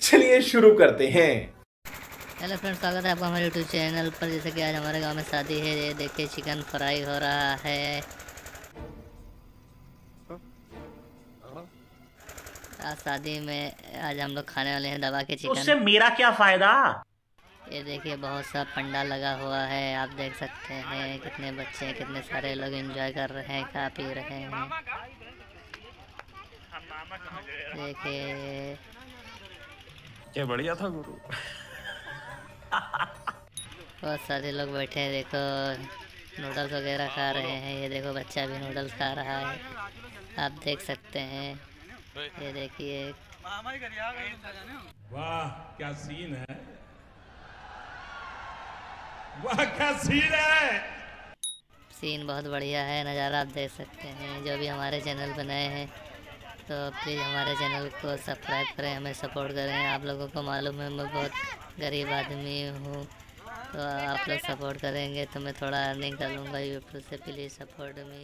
चलिए शुरू करते हैं। हेलो फ्रेंड्स स्वागत है आपका हमारे यूट्यूब चैनल पर। जैसे कि आज हमारे गाँव में शादी है ये देखिए चिकन फ्राई हो रहा है। आज शादी में आज हम लोग खाने वाले हैं दबा के चिकन। उससे मेरा क्या फ़ायदा? ये देखिए बहुत सा पंडा लगा हुआ है। आप देख सकते हैं कितने बच्चे कितने सारे लोग एंजॉय कर रहे हैं खा पी रहे हैं। देखिए क्या बढ़िया था गुरु? बहुत सारे लोग बैठे हैं देखो नूडल्स वगैरह खा रहे हैं ये देखो बच्चा भी नूडल्स खा रहा है। आप देख सकते हैं ये देखिए। वाह क्या सीन है? वाह क्या सीन है? सीन बहुत बढ़िया है नज़ारा आप देख सकते हैं जो भी हमारे चैनल पर नए हैं। तो प्लीज़ हमारे चैनल को सब्सक्राइब करें, हमें सपोर्ट करें। आप लोगों को मालूम है, मैं बहुत गरीब आदमी हूँ। तो आप लोग सपोर्ट करेंगे तो मैं थोड़ा अर्निंग कर लूँगा यूट्यूब से प्लीज़ सपोर्ट मी